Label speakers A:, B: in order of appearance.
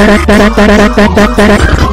A: タラタラタラタタタラ